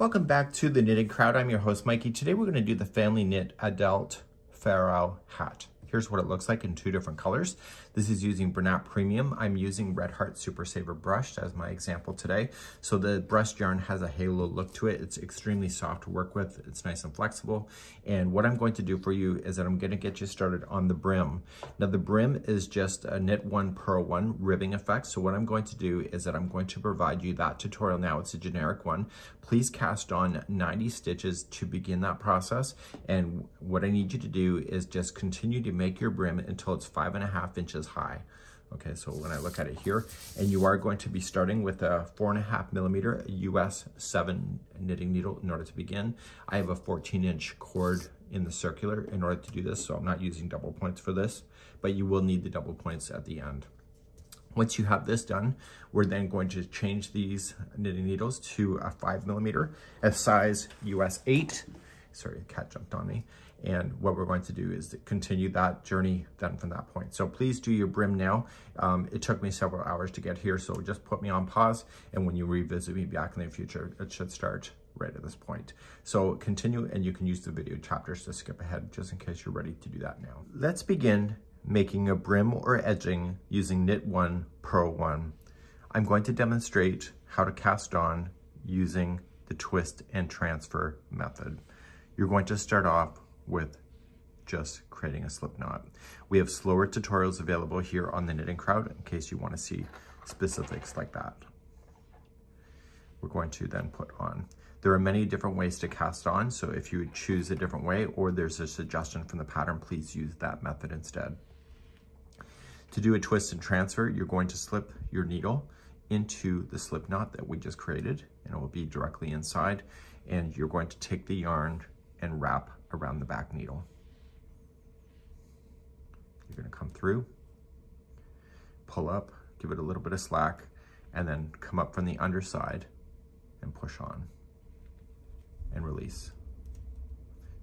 Welcome back to the Knitting Crowd. I'm your host, Mikey. Today we're going to do the Family Knit Adult Fair Isle hat. Here's what it looks like in two different colors. This is using Bernat Premium. I'm using Red Heart Super Saver brushed as my example today. So the brushed yarn has a halo look to it. It's extremely soft to work with. It's nice and flexible. And what I'm going to do for you is that I'm going to get you started on the brim. Now the brim is just a knit one, purl one ribbing effect. So what I'm going to do is that I'm going to provide you that tutorial now. It's a generic one. Please cast on 90 stitches to begin that process. And what I need you to do is just continue to make your brim until it's five and a half inches high. Okay, so when I look at it here, and you are going to be starting with a four and a half millimeter US seven knitting needle in order to begin. I have a 14 inch cord in the circular in order to do this, so I'm not using double points for this, but you will need the double points at the end. Once you have this done, we're then going to change these knitting needles to a five millimeter, a size US eight. Sorry, a cat jumped on me. And what we're going to do is to continue that journey then from that point. So please do your brim now. Um, it took me several hours to get here, so just put me on pause. And when you revisit me back in the future, it should start right at this point. So continue and you can use the video chapters to skip ahead just in case you're ready to do that now. Let's begin making a brim or edging using knit one, purl one. I'm going to demonstrate how to cast on using the twist and transfer method. You're going to start off with just creating a slip knot. We have slower tutorials available here on the Knitting Crowd in case you want to see specifics like that. We're going to then put on. There are many different ways to cast on, so if you choose a different way or there's a suggestion from the pattern, please use that method instead. To do a twist and transfer, you're going to slip your needle into the slip knot that we just created, and it will be directly inside, and you're going to take the yarn and wrap around the back needle. You're gonna come through, pull up, give it a little bit of slack, and then come up from the underside and push on and release.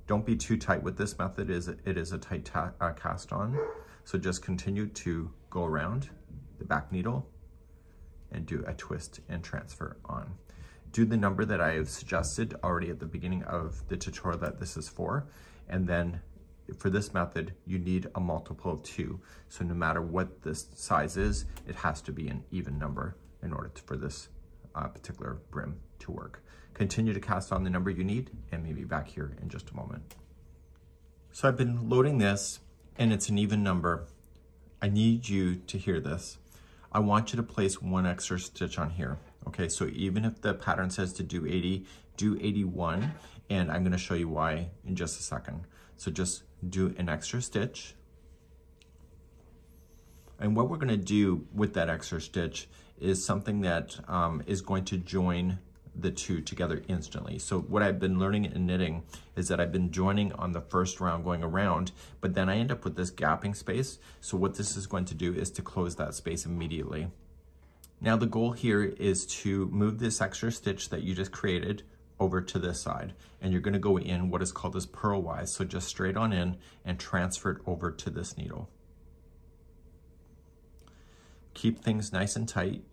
Don't be too tight with this method. Is it is a tight uh, cast on. So just continue to go around the back needle and do a twist and transfer on do the number that I have suggested already at the beginning of the tutorial that this is for. And then for this method, you need a multiple of two. So no matter what this size is, it has to be an even number in order to, for this uh, particular brim to work. Continue to cast on the number you need and maybe back here in just a moment. So I've been loading this and it's an even number. I need you to hear this. I want you to place one extra stitch on here. Okay, so even if the pattern says to do 80, do 81, and I'm gonna show you why in just a second. So just do an extra stitch. And what we're gonna do with that extra stitch is something that um, is going to join the two together instantly. So what I've been learning in knitting is that I've been joining on the first round going around, but then I end up with this gapping space. So what this is going to do is to close that space immediately. Now the goal here is to move this extra stitch that you just created over to this side and you're going to go in what is called as purlwise so just straight on in and transfer it over to this needle. Keep things nice and tight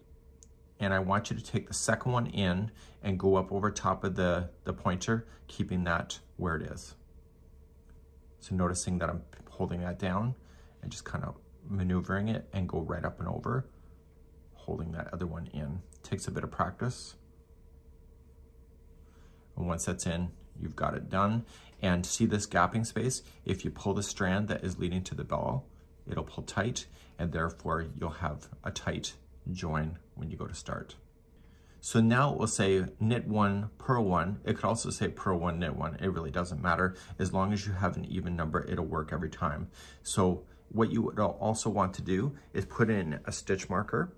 and I want you to take the second one in and go up over top of the the pointer keeping that where it is. So noticing that I'm holding that down and just kind of maneuvering it and go right up and over holding that other one in. Takes a bit of practice. And once that's in, you've got it done. And see this gapping space? If you pull the strand that is leading to the ball, it'll pull tight and therefore you'll have a tight join when you go to start. So now it will say knit one, purl one. It could also say purl one, knit one. It really doesn't matter. As long as you have an even number, it'll work every time. So what you would also want to do is put in a stitch marker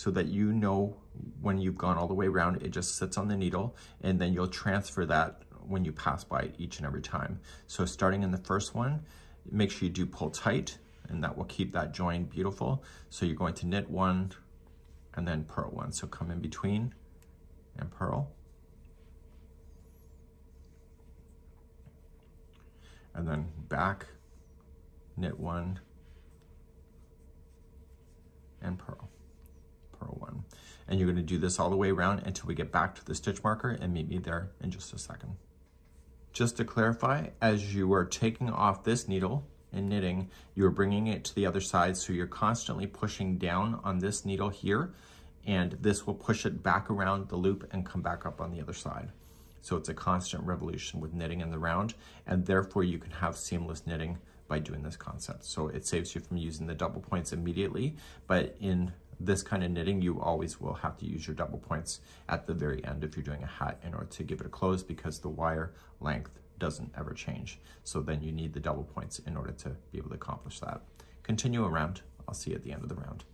so that you know when you've gone all the way around, it just sits on the needle and then you'll transfer that when you pass by each and every time. So starting in the first one, make sure you do pull tight and that will keep that join beautiful. So you're going to knit one and then purl one. So come in between and purl. And then back, knit one and purl. And you're gonna do this all the way around until we get back to the stitch marker and meet me there in just a second. Just to clarify, as you are taking off this needle and knitting, you're bringing it to the other side. So you're constantly pushing down on this needle here and this will push it back around the loop and come back up on the other side. So it's a constant revolution with knitting in the round, and therefore you can have seamless knitting by doing this concept. So it saves you from using the double points immediately, but in this kind of knitting, you always will have to use your double points at the very end if you're doing a hat in order to give it a close because the wire length doesn't ever change. So then you need the double points in order to be able to accomplish that. Continue around. I'll see you at the end of the round.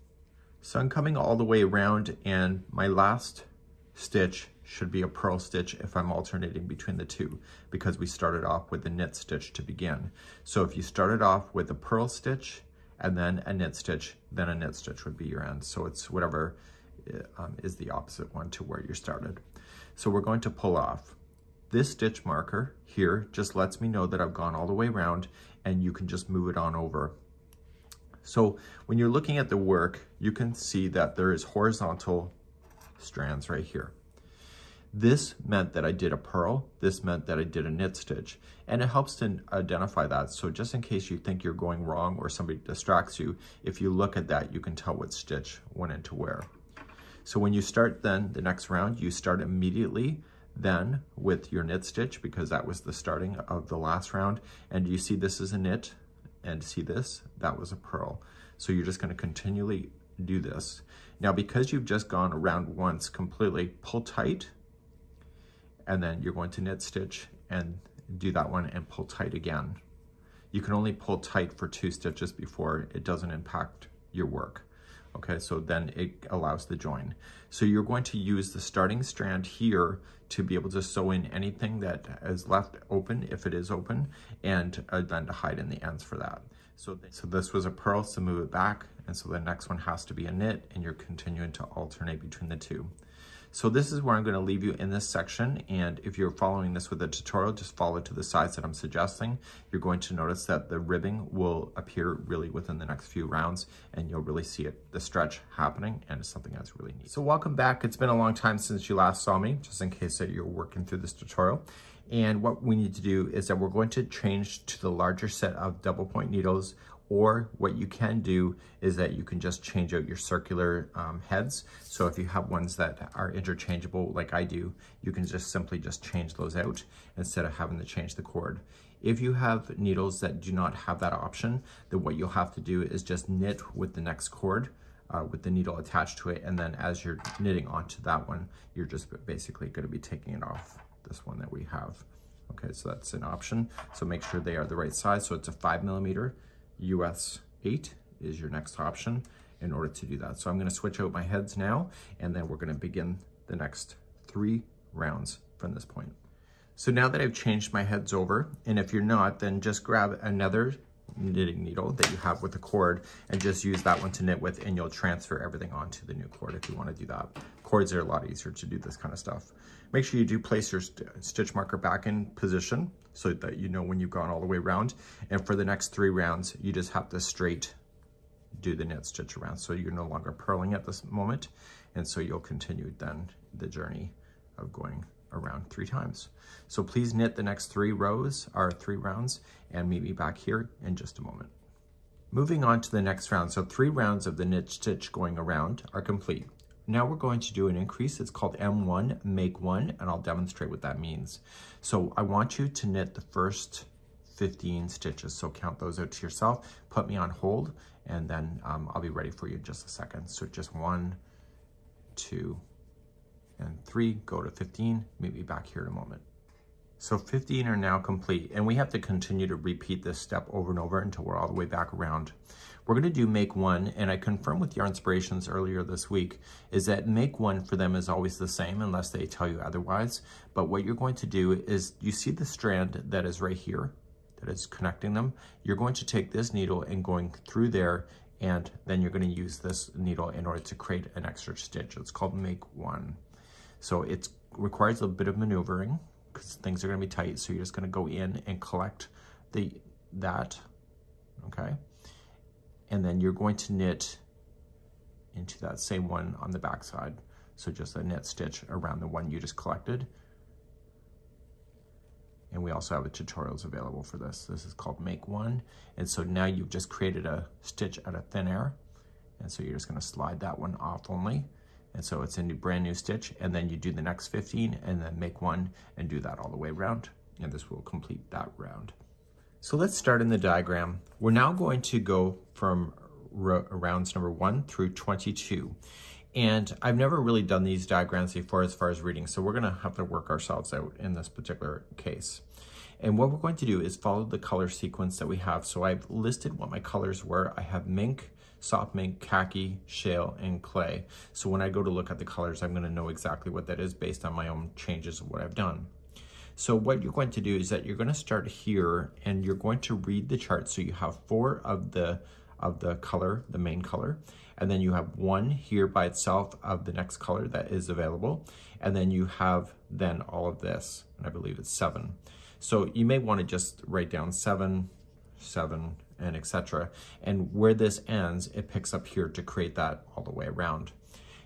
So I'm coming all the way around and my last stitch should be a purl stitch if I'm alternating between the two because we started off with a knit stitch to begin. So if you started off with a purl stitch and then a knit stitch, then a knit stitch would be your end. So it's whatever uh, um, is the opposite one to where you started. So we're going to pull off. This stitch marker here just lets me know that I've gone all the way around and you can just move it on over so when you're looking at the work, you can see that there is horizontal strands right here. This meant that I did a purl, this meant that I did a knit stitch, and it helps to identify that. So just in case you think you're going wrong or somebody distracts you, if you look at that, you can tell what stitch went into where. So when you start then the next round, you start immediately then with your knit stitch because that was the starting of the last round. And you see this is a knit, and see this, that was a purl. So you're just gonna continually do this. Now, because you've just gone around once completely, pull tight, and then you're going to knit stitch and do that one and pull tight again. You can only pull tight for two stitches before it doesn't impact your work. Okay, so then it allows the join. So you're going to use the starting strand here to be able to sew in anything that is left open, if it is open, and uh, then to hide in the ends for that. So, so this was a purl, so move it back, and so the next one has to be a knit, and you're continuing to alternate between the two. So this is where I'm gonna leave you in this section. And if you're following this with a tutorial, just follow to the sides that I'm suggesting. You're going to notice that the ribbing will appear really within the next few rounds and you'll really see it, the stretch happening and it's something that's really neat. So welcome back. It's been a long time since you last saw me, just in case that you're working through this tutorial. And what we need to do is that we're going to change to the larger set of double point needles or what you can do is that you can just change out your circular um, heads. So if you have ones that are interchangeable like I do, you can just simply just change those out instead of having to change the cord. If you have needles that do not have that option, then what you'll have to do is just knit with the next cord uh, with the needle attached to it. And then as you're knitting onto that one, you're just basically gonna be taking it off this one that we have. Okay, so that's an option. So make sure they are the right size. So it's a five millimeter US 8 is your next option in order to do that. So I'm gonna switch out my heads now, and then we're gonna begin the next three rounds from this point. So now that I've changed my heads over, and if you're not, then just grab another knitting needle that you have with the cord and just use that one to knit with and you'll transfer everything onto the new cord if you want to do that. Cords are a lot easier to do this kind of stuff. Make sure you do place your st stitch marker back in position so that you know when you've gone all the way around. And for the next three rounds, you just have to straight do the knit stitch around. So you're no longer purling at this moment. And so you'll continue then the journey of going around three times. So please knit the next three rows or three rounds and meet me back here in just a moment. Moving on to the next round. So three rounds of the knit stitch going around are complete. Now we're going to do an increase. It's called M1, make one, and I'll demonstrate what that means. So I want you to knit the first 15 stitches. So count those out to yourself, put me on hold, and then um, I'll be ready for you in just a second. So just one, two, and three, go to 15, meet me back here in a moment. So 15 are now complete, and we have to continue to repeat this step over and over until we're all the way back around. We're gonna do make one, and I confirmed with Yarnspirations earlier this week, is that make one for them is always the same unless they tell you otherwise. But what you're going to do is, you see the strand that is right here, that is connecting them? You're going to take this needle and going through there, and then you're gonna use this needle in order to create an extra stitch. It's called make one. So it requires a bit of maneuvering because things are gonna be tight. So you're just gonna go in and collect the that, okay? and then you're going to knit into that same one on the back side. So just a knit stitch around the one you just collected. And we also have tutorials available for this. This is called Make One. And so now you've just created a stitch out of thin air. And so you're just gonna slide that one off only. And so it's a new, brand new stitch. And then you do the next 15 and then make one and do that all the way around. And this will complete that round. So let's start in the diagram. We're now going to go from rounds number one through 22. And I've never really done these diagrams before as far as reading, so we're gonna have to work ourselves out in this particular case. And what we're going to do is follow the color sequence that we have. So I've listed what my colors were. I have mink, soft mink, khaki, shale, and clay. So when I go to look at the colors, I'm gonna know exactly what that is based on my own changes of what I've done. So what you're going to do is that you're going to start here and you're going to read the chart. So you have four of the of the color, the main color, and then you have one here by itself of the next color that is available. And then you have then all of this, and I believe it's seven. So you may want to just write down seven, seven, and etc. And where this ends, it picks up here to create that all the way around.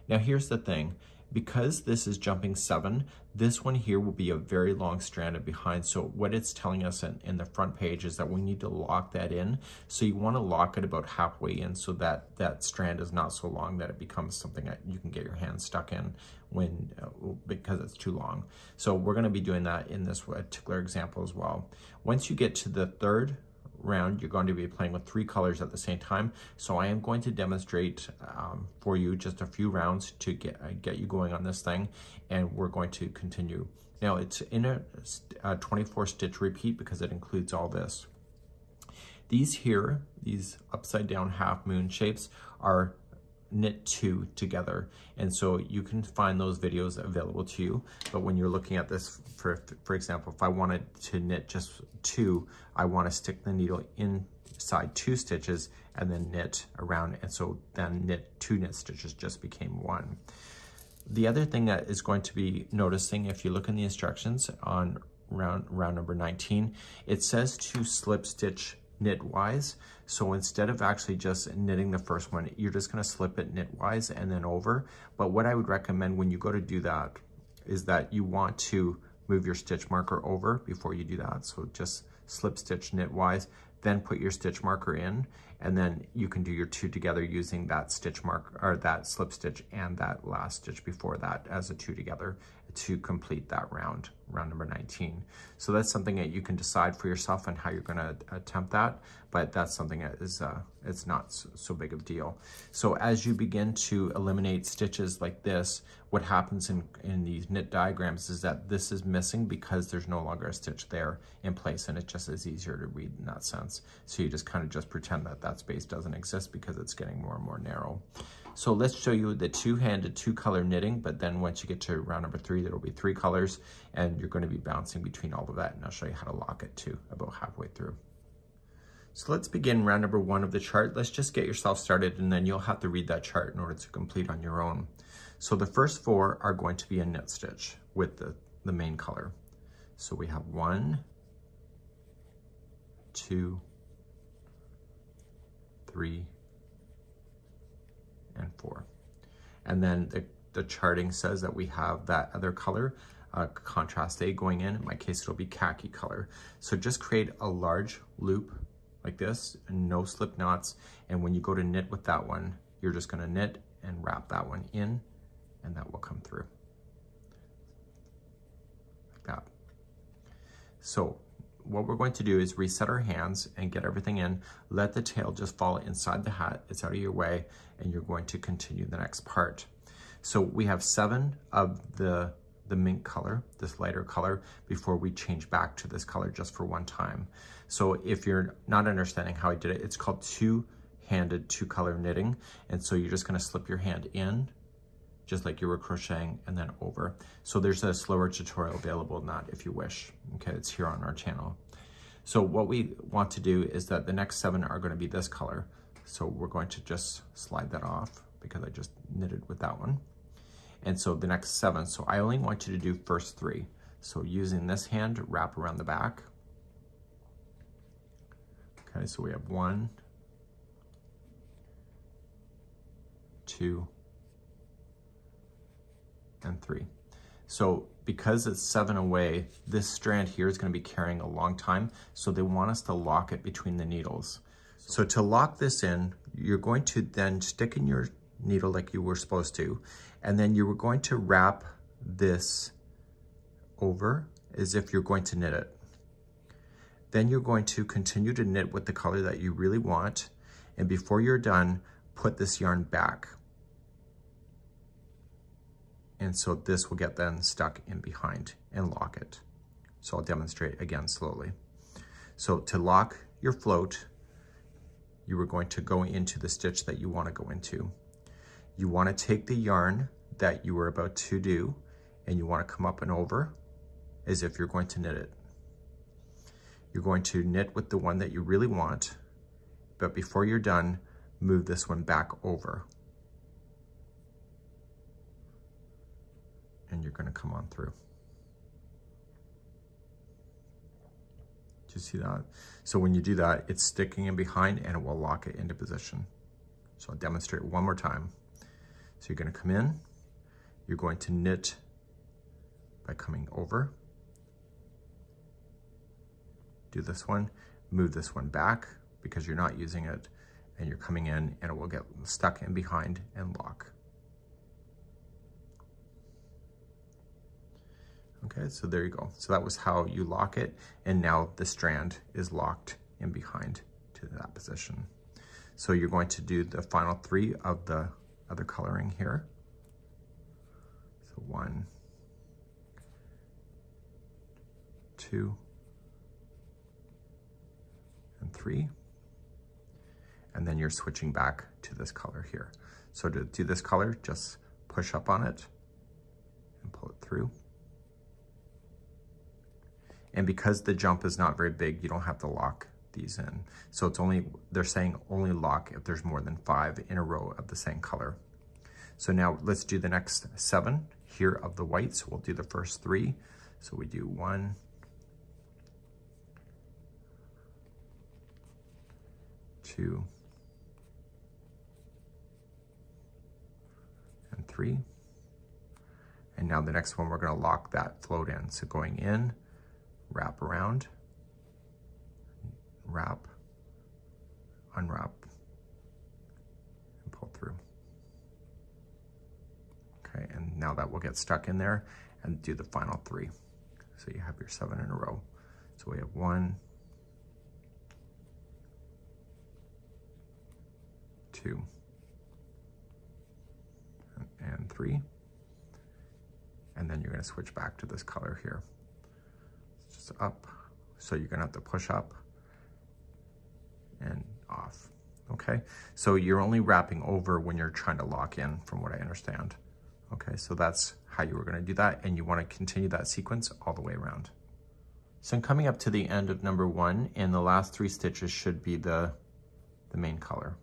Now here's the thing, because this is jumping seven, this one here will be a very long strand of behind. So what it's telling us in, in the front page is that we need to lock that in. So you want to lock it about halfway in so that that strand is not so long that it becomes something that you can get your hand stuck in when uh, because it's too long. So we're going to be doing that in this particular example as well. Once you get to the third round, you're going to be playing with three colors at the same time. So I am going to demonstrate um, for you just a few rounds to get, uh, get you going on this thing, and we're going to continue. Now it's in a, a 24 stitch repeat because it includes all this. These here, these upside down half moon shapes are knit two together. And so you can find those videos available to you. But when you're looking at this, for, for example, if I wanted to knit just two, I want to stick the needle inside two stitches and then knit around. And so then knit two knit stitches just became one. The other thing that is going to be noticing, if you look in the instructions on round, round number 19, it says to slip stitch knitwise. So instead of actually just knitting the first one, you're just gonna slip it knitwise and then over. But what I would recommend when you go to do that is that you want to move your stitch marker over before you do that. So just slip stitch knitwise, then put your stitch marker in, and then you can do your two together using that stitch mark or that slip stitch and that last stitch before that as a two together to complete that round, round number 19. So that's something that you can decide for yourself on how you're gonna attempt that, but that's something that is, uh, it's not so, so big of a deal. So as you begin to eliminate stitches like this, what happens in, in these knit diagrams is that this is missing because there's no longer a stitch there in place and it just is easier to read in that sense. So you just kind of just pretend that that space doesn't exist because it's getting more and more narrow. So let's show you the two-handed two-color knitting, but then once you get to round number three, there will be three colors, and you're going to be bouncing between all of that, and I'll show you how to lock it too, about halfway through. So let's begin round number one of the chart. Let's just get yourself started, and then you'll have to read that chart in order to complete on your own. So the first four are going to be a knit stitch with the, the main color. So we have one, two, three, and four. And then the, the charting says that we have that other color, uh, contrast A going in. In my case, it'll be khaki color. So just create a large loop like this, no slip knots. And when you go to knit with that one, you're just gonna knit and wrap that one in and that will come through like that. So what we're going to do is reset our hands and get everything in. Let the tail just fall inside the hat. It's out of your way and you're going to continue the next part. So we have seven of the, the mink color, this lighter color, before we change back to this color just for one time. So if you're not understanding how I did it, it's called two-handed two-color knitting. And so you're just gonna slip your hand in, just like you were crocheting and then over. So there's a slower tutorial available not if you wish. Okay, it's here on our channel. So what we want to do is that the next seven are gonna be this color. So we're going to just slide that off because I just knitted with that one. And so the next seven, so I only want you to do first three. So using this hand, wrap around the back. Okay, so we have one, two, and three. So because it's seven away, this strand here is gonna be carrying a long time, so they want us to lock it between the needles. So to lock this in, you're going to then stick in your needle like you were supposed to, and then you were going to wrap this over as if you're going to knit it. Then you're going to continue to knit with the color that you really want, and before you're done, put this yarn back. And so this will get then stuck in behind and lock it. So I'll demonstrate again slowly. So to lock your float, you are going to go into the stitch that you want to go into. You want to take the yarn that you were about to do and you want to come up and over as if you're going to knit it. You're going to knit with the one that you really want, but before you're done, move this one back over. And you're gonna come on through. Do you see that? So when you do that, it's sticking in behind and it will lock it into position. So I'll demonstrate one more time. So you're gonna come in, you're going to knit by coming over, do this one, move this one back because you're not using it and you're coming in and it will get stuck in behind and lock. Okay, so there you go. So that was how you lock it. And now the strand is locked in behind to that position. So you're going to do the final three of the other coloring here. So one, two, and three. And then you're switching back to this color here. So to do this color, just push up on it and pull it through. And because the jump is not very big, you don't have to lock these in. So it's only, they're saying only lock if there's more than five in a row of the same color. So now let's do the next seven here of the whites. We'll do the first three. So we do one, two, and three. And now the next one, we're gonna lock that float in. So going in, wrap around, wrap, unwrap, and pull through. Okay, and now that will get stuck in there and do the final three. So you have your seven in a row. So we have one, two, and three. And then you're gonna switch back to this color here. Up. So you're gonna have to push up and off, okay? So you're only wrapping over when you're trying to lock in from what I understand. Okay, so that's how you were gonna do that and you wanna continue that sequence all the way around. So I'm coming up to the end of number one and the last three stitches should be the, the main color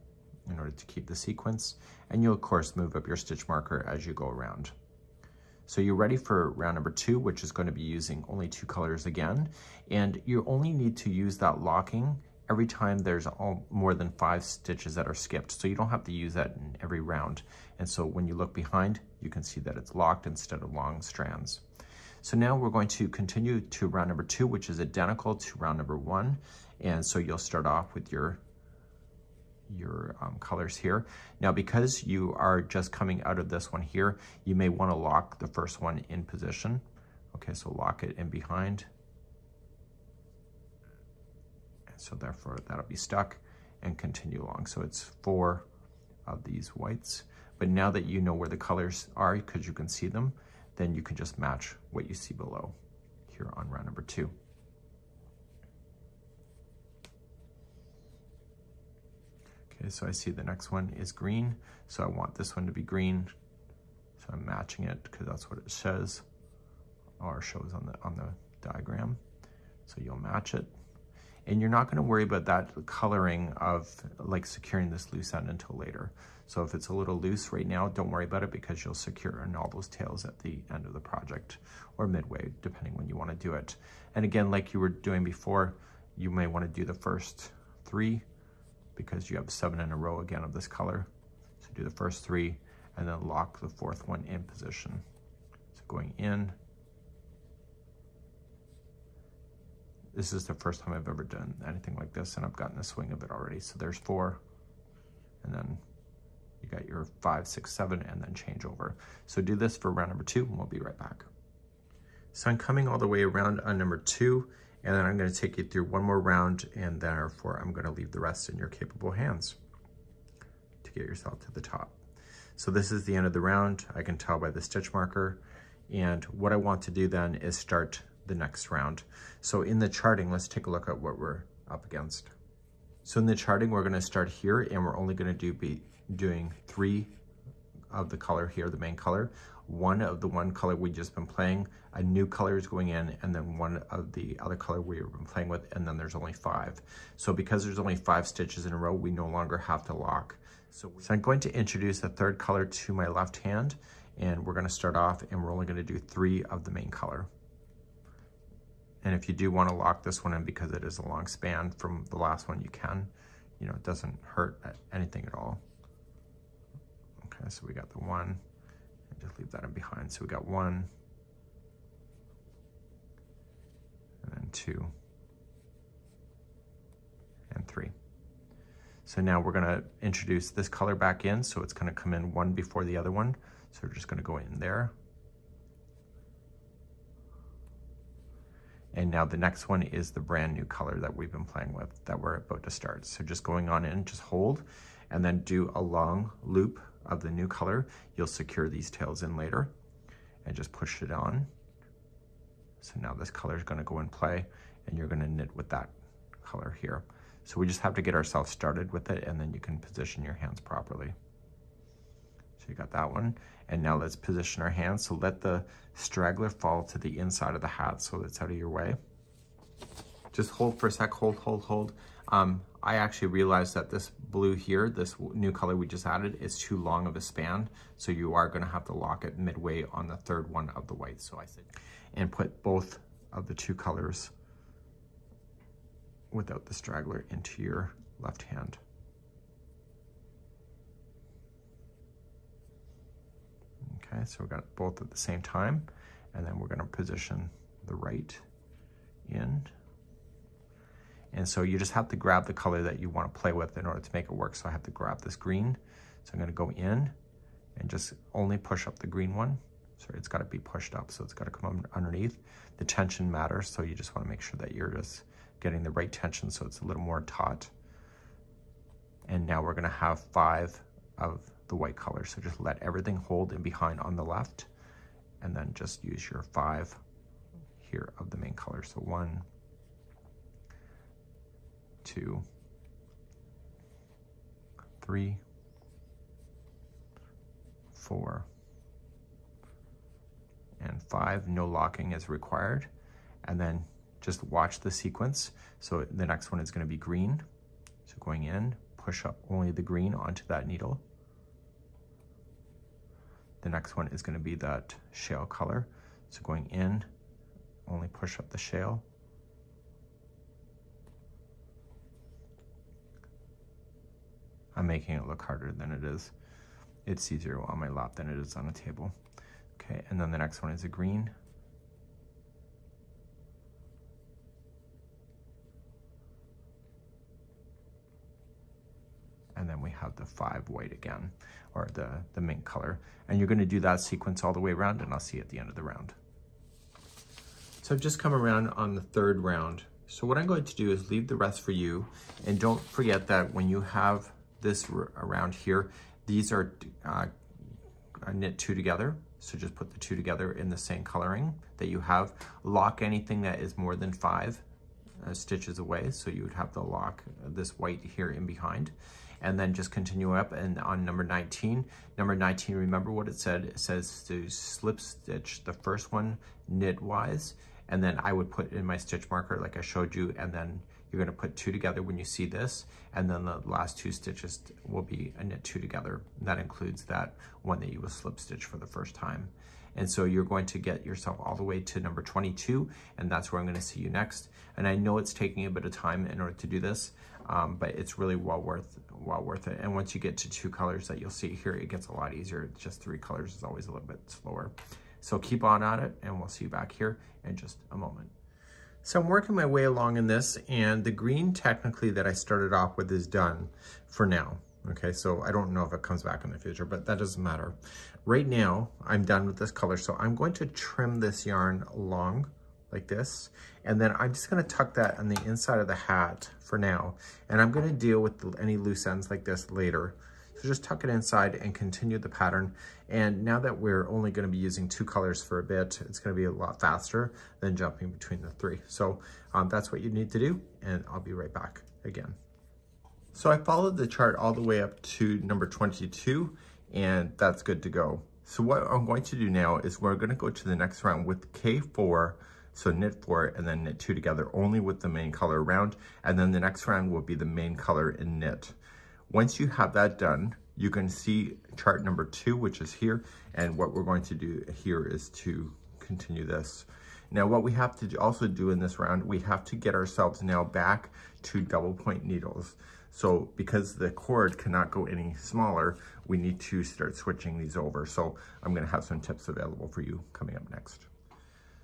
in order to keep the sequence. And you'll of course move up your stitch marker as you go around. So you're ready for round number two, which is going to be using only two colors again. And you only need to use that locking every time there's all, more than five stitches that are skipped. So you don't have to use that in every round. And so when you look behind, you can see that it's locked instead of long strands. So now we're going to continue to round number two, which is identical to round number one. And so you'll start off with your your um, colors here. Now, because you are just coming out of this one here, you may want to lock the first one in position. Okay, so lock it in behind. So therefore that'll be stuck and continue along. So it's four of these whites. But now that you know where the colors are, because you can see them, then you can just match what you see below here on round number two. Okay, so I see the next one is green. So I want this one to be green. So I'm matching it because that's what it says or shows on the, on the diagram. So you'll match it. And you're not gonna worry about that coloring of like securing this loose end until later. So if it's a little loose right now, don't worry about it because you'll secure in all those tails at the end of the project or midway, depending when you wanna do it. And again, like you were doing before, you may wanna do the first three because you have seven in a row again of this color. So do the first three and then lock the fourth one in position. So going in. This is the first time I've ever done anything like this and I've gotten the swing of it already. So there's four and then you got your five, six, seven, and then change over. So do this for round number two and we'll be right back. So I'm coming all the way around on number two and then I'm gonna take you through one more round and therefore I'm gonna leave the rest in your capable hands to get yourself to the top. So this is the end of the round. I can tell by the stitch marker. And what I want to do then is start the next round. So in the charting, let's take a look at what we're up against. So in the charting, we're gonna start here and we're only gonna do be doing three of the color here, the main color, one of the one color we just been playing, a new color is going in, and then one of the other color we've been playing with, and then there's only five. So because there's only five stitches in a row, we no longer have to lock. So, so I'm going to introduce a third color to my left hand, and we're gonna start off, and we're only gonna do three of the main color. And if you do wanna lock this one in because it is a long span from the last one, you can. You know, it doesn't hurt anything at all. Okay, so we got the one, and just leave that in behind. So we got one, and then two, and three. So now we're gonna introduce this color back in, so it's gonna come in one before the other one. So we're just gonna go in there. And now the next one is the brand new color that we've been playing with that we're about to start. So just going on in, just hold, and then do a long loop of the new color. You'll secure these tails in later and just push it on. So now this color is gonna go in play and you're gonna knit with that color here. So we just have to get ourselves started with it and then you can position your hands properly. So you got that one. And now let's position our hands. So let the straggler fall to the inside of the hat so it's out of your way. Just hold for a sec, hold, hold, hold. Um, I actually realized that this blue here, this new color we just added, is too long of a span. So you are gonna have to lock it midway on the third one of the white. So I said, and put both of the two colors without the straggler into your left hand. Okay, so we got both at the same time, and then we're gonna position the right in and so you just have to grab the color that you want to play with in order to make it work. So I have to grab this green. So I'm going to go in and just only push up the green one. Sorry, it's got to be pushed up, so it's got to come underneath. The tension matters, so you just want to make sure that you're just getting the right tension so it's a little more taut. And now we're going to have five of the white color. So just let everything hold in behind on the left and then just use your five here of the main color. So one, two, three, four, and five. No locking is required. And then just watch the sequence. So the next one is going to be green. So going in, push up only the green onto that needle. The next one is going to be that shale color. So going in, only push up the shale. I'm making it look harder than it is. It's easier on my lap than it is on a table. Okay, and then the next one is a green. And then we have the five white again, or the, the mint color. And you're gonna do that sequence all the way around and I'll see you at the end of the round. So I've just come around on the third round. So what I'm going to do is leave the rest for you. And don't forget that when you have this around here. These are uh, knit two together. So just put the two together in the same coloring that you have. Lock anything that is more than five uh, stitches away. So you would have to lock this white here in behind and then just continue up and on number 19 number 19 remember what it said it says to slip stitch the first one knitwise and then I would put in my stitch marker like I showed you and then you're gonna put two together when you see this, and then the last two stitches will be a knit two together. That includes that one that you will slip stitch for the first time. And so you're going to get yourself all the way to number 22, and that's where I'm gonna see you next. And I know it's taking a bit of time in order to do this, um, but it's really well worth well worth it. And once you get to two colors that you'll see here, it gets a lot easier. Just three colors is always a little bit slower. So keep on at it and we'll see you back here in just a moment. So I'm working my way along in this and the green technically that I started off with is done for now. Okay, so I don't know if it comes back in the future, but that doesn't matter. Right now, I'm done with this color, so I'm going to trim this yarn long like this, and then I'm just gonna tuck that on the inside of the hat for now, and I'm gonna deal with any loose ends like this later. So just tuck it inside and continue the pattern. And now that we're only gonna be using two colors for a bit, it's gonna be a lot faster than jumping between the three. So um, that's what you need to do, and I'll be right back again. So I followed the chart all the way up to number 22, and that's good to go. So what I'm going to do now is we're gonna go to the next round with K4, so knit four and then knit two together only with the main color around. And then the next round will be the main color in knit. Once you have that done, you can see chart number two, which is here. And what we're going to do here is to continue this. Now what we have to also do in this round, we have to get ourselves now back to double point needles. So because the cord cannot go any smaller, we need to start switching these over. So I'm gonna have some tips available for you coming up next.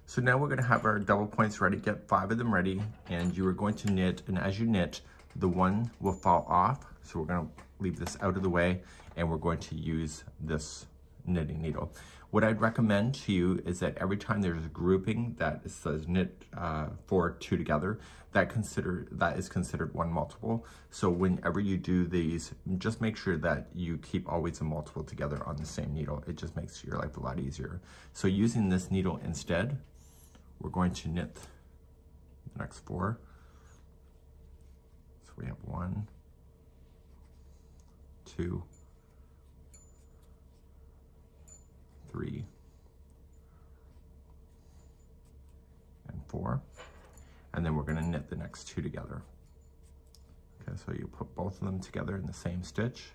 So now we're gonna have our double points ready, get five of them ready, and you are going to knit, and as you knit, the one will fall off. So we're gonna leave this out of the way, and we're going to use this knitting needle. What I'd recommend to you is that every time there's a grouping that says knit uh, four, two together, that consider that is considered one multiple. So whenever you do these, just make sure that you keep always a multiple together on the same needle. It just makes your life a lot easier. So using this needle instead, we're going to knit the next four. We have one, two, three, and four. And then we're gonna knit the next two together. Okay, so you put both of them together in the same stitch.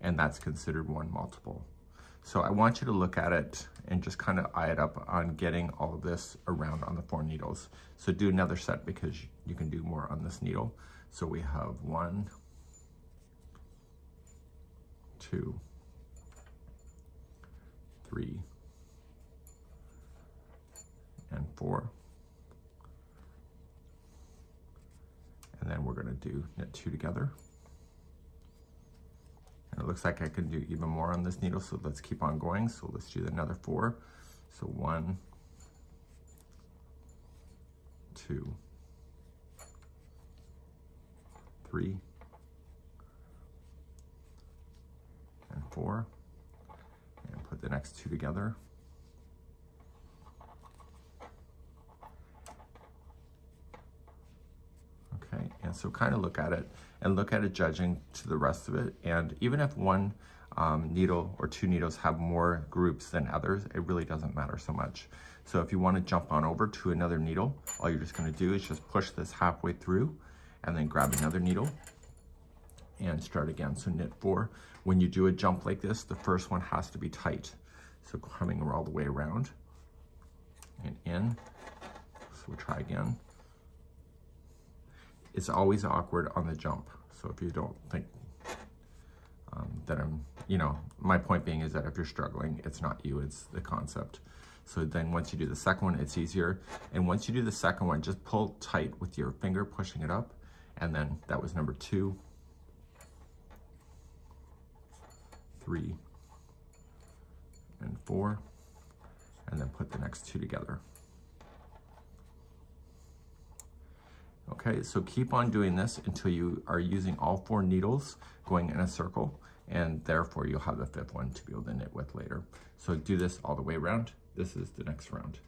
And that's considered one multiple. So I want you to look at it and just kind of eye it up on getting all of this around on the four needles. So do another set because you can do more on this needle. So we have one, two, three, and four. And then we're gonna do knit two together. It looks like I can do even more on this needle, so let's keep on going. So let's do another four. So one, two, three, and four. And put the next two together. Okay, and so kind of look at it and look at it judging to the rest of it. And even if one um, needle or two needles have more groups than others, it really doesn't matter so much. So if you wanna jump on over to another needle, all you're just gonna do is just push this halfway through and then grab another needle and start again. So knit four. When you do a jump like this, the first one has to be tight. So coming all the way around and in. So we'll try again it's always awkward on the jump. So if you don't think um, that I'm, you know, my point being is that if you're struggling, it's not you, it's the concept. So then once you do the second one, it's easier. And once you do the second one, just pull tight with your finger, pushing it up. And then that was number two, three, and four. And then put the next two together. Okay, so keep on doing this until you are using all four needles going in a circle and therefore you'll have the fifth one to be able to knit with later. So do this all the way around. This is the next round.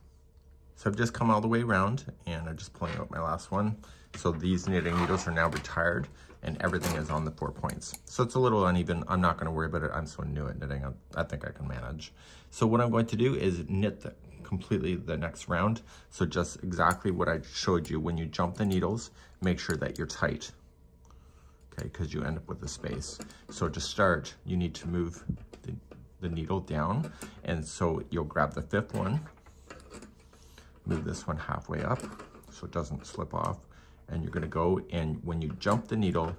So I've just come all the way around and I'm just pulling out my last one. So these knitting needles are now retired and everything is on the four points. So it's a little uneven. I'm not gonna worry about it. I'm so new at knitting. I, I think I can manage. So what I'm going to do is knit the, completely the next round. So just exactly what I showed you. When you jump the needles, make sure that you're tight, okay, because you end up with a space. So to start, you need to move the, the needle down. And so you'll grab the fifth one, move this one halfway up so it doesn't slip off. And you're gonna go and when you jump the needle,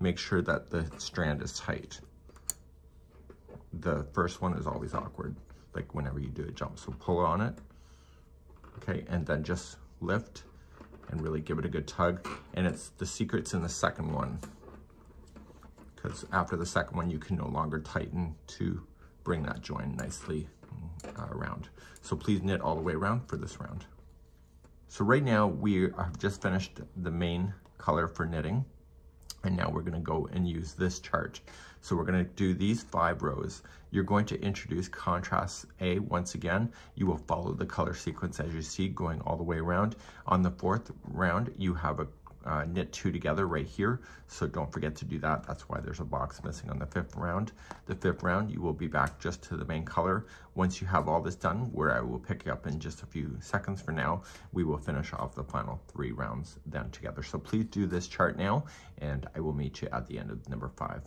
make sure that the strand is tight. the first one is always awkward, like whenever you do a jump. So pull on it, okay, and then just lift and really give it a good tug. And it's the secret's in the second one, because after the second one, you can no longer tighten to bring that join nicely uh, around. So please knit all the way around for this round. So right now we have just finished the main color for knitting. And now we're gonna go and use this chart. So we're gonna do these five rows. You're going to introduce contrast A once again. You will follow the color sequence as you see going all the way around. On the fourth round, you have a uh, knit two together right here. So don't forget to do that. That's why there's a box missing on the fifth round. The fifth round, you will be back just to the main color. Once you have all this done, where I will pick you up in just a few seconds for now, we will finish off the final three rounds then together. So please do this chart now, and I will meet you at the end of number five.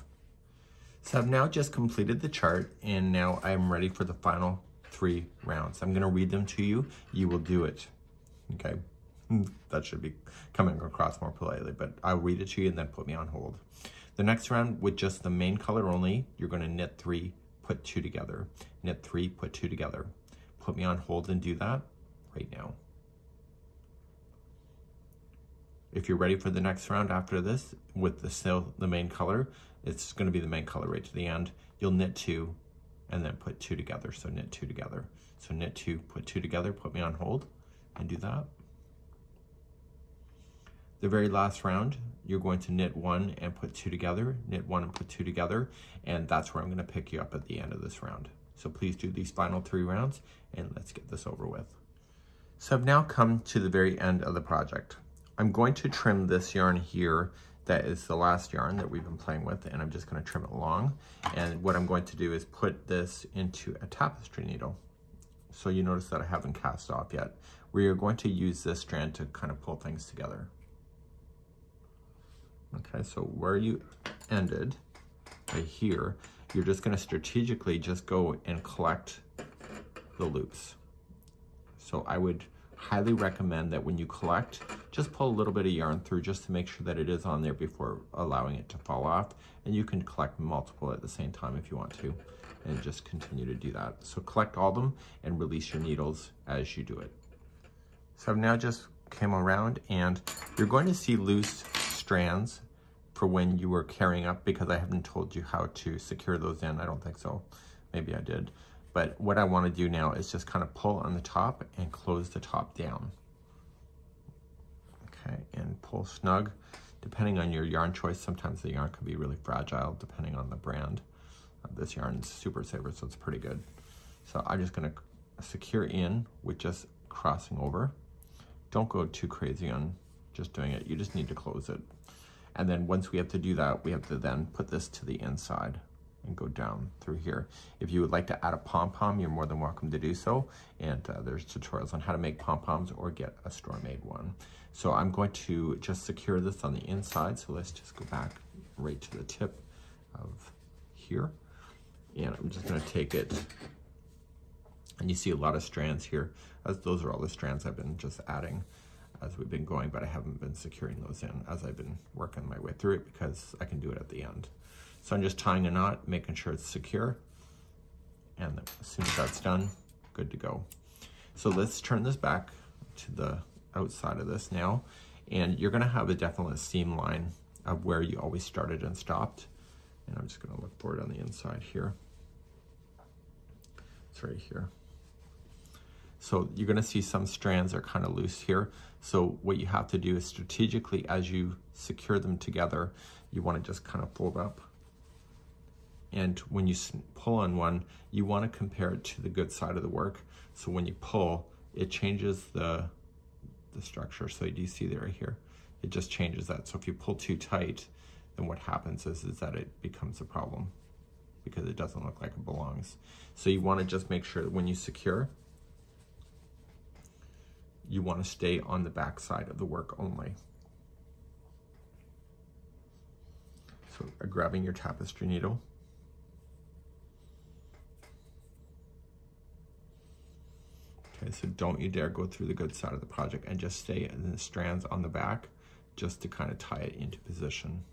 So I've now just completed the chart, and now I'm ready for the final three rounds. I'm gonna read them to you. You will do it, okay? That should be coming across more politely, but I'll read it to you and then put me on hold. The next round with just the main color only, you're gonna knit three, put two together. Knit three, put two together. Put me on hold and do that right now. If you're ready for the next round after this, with the still the main color, it's gonna be the main color right to the end. You'll knit two and then put two together. So knit two together. So knit two, put two together, put me on hold and do that. The very last round, you're going to knit one and put two together, knit one and put two together, and that's where I'm gonna pick you up at the end of this round. So please do these final three rounds and let's get this over with. So I've now come to the very end of the project. I'm going to trim this yarn here that is the last yarn that we've been playing with and I'm just gonna trim it along. And what I'm going to do is put this into a tapestry needle. So you notice that I haven't cast off yet. We are going to use this strand to kind of pull things together. Okay, so where you ended, right here, you're just gonna strategically just go and collect the loops. So I would highly recommend that when you collect, just pull a little bit of yarn through just to make sure that it is on there before allowing it to fall off. And you can collect multiple at the same time if you want to, and just continue to do that. So collect all of them and release your needles as you do it. So I've now just came around and you're going to see loose strands for when you were carrying up because I haven't told you how to secure those in. I don't think so. Maybe I did. But what I want to do now is just kind of pull on the top and close the top down. Okay, and pull snug. Depending on your yarn choice, sometimes the yarn can be really fragile depending on the brand. Uh, this yarn is Super Saver, so it's pretty good. So I'm just to secure in with just crossing over. Don't go too crazy on just doing it. You just need to close it. And then once we have to do that, we have to then put this to the inside and go down through here. If you would like to add a pom-pom, you're more than welcome to do so. And uh, there's tutorials on how to make pom-poms or get a store-made one. So I'm going to just secure this on the inside. So let's just go back right to the tip of here. And I'm just gonna take it, and you see a lot of strands here. As those are all the strands I've been just adding as we've been going, but I haven't been securing those in as I've been working my way through it because I can do it at the end. So I'm just tying a knot, making sure it's secure. And as soon as that's done, good to go. So let's turn this back to the outside of this now. And you're gonna have a definite seam line of where you always started and stopped. And I'm just gonna look for it on the inside here. It's right here. So you're gonna see some strands are kind of loose here. So what you have to do is strategically, as you secure them together, you wanna just kind of fold up. And when you pull on one, you wanna compare it to the good side of the work. So when you pull, it changes the, the structure. So do you see there right here? It just changes that. So if you pull too tight, then what happens is, is that it becomes a problem because it doesn't look like it belongs. So you wanna just make sure that when you secure, you want to stay on the back side of the work only. So uh, grabbing your tapestry needle. Okay, so don't you dare go through the good side of the project and just stay in the strands on the back just to kind of tie it into position.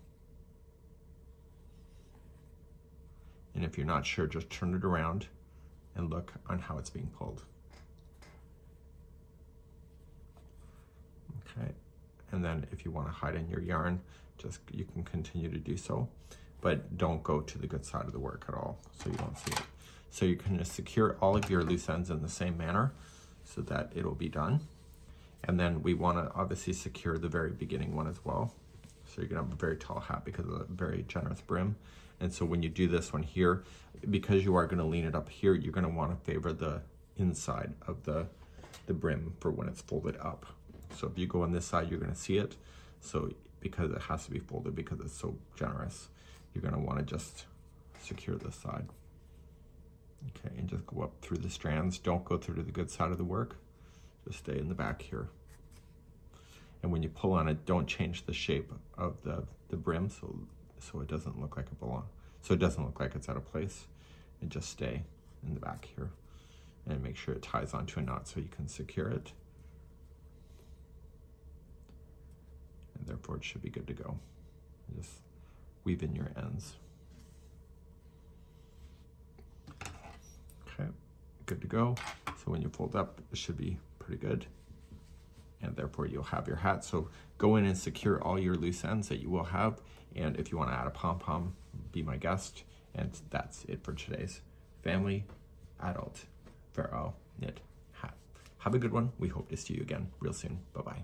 And if you're not sure, just turn it around and look on how it's being pulled. And then if you want to hide in your yarn, just you can continue to do so, but don't go to the good side of the work at all so you don't see it. So you can secure all of your loose ends in the same manner so that it'll be done. And then we want to obviously secure the very beginning one as well. So you're gonna have a very tall hat because of the very generous brim. And so when you do this one here, because you are gonna lean it up here, you're gonna wanna favor the inside of the, the brim for when it's folded up. So if you go on this side, you're gonna see it. So because it has to be folded because it's so generous, you're gonna wanna just secure this side. Okay, and just go up through the strands. Don't go through to the good side of the work. Just stay in the back here. And when you pull on it, don't change the shape of the, the brim so, so it doesn't look like it belong. So it doesn't look like it's out of place. And just stay in the back here. And make sure it ties onto a knot so you can secure it. And therefore it should be good to go. Just weave in your ends. Okay, good to go. So when you fold up, it should be pretty good. And therefore you'll have your hat. So go in and secure all your loose ends that you will have. And if you want to add a pom-pom, be my guest. And that's it for today's family adult Fair Isle knit hat. Have a good one. We hope to see you again real soon. Bye-bye.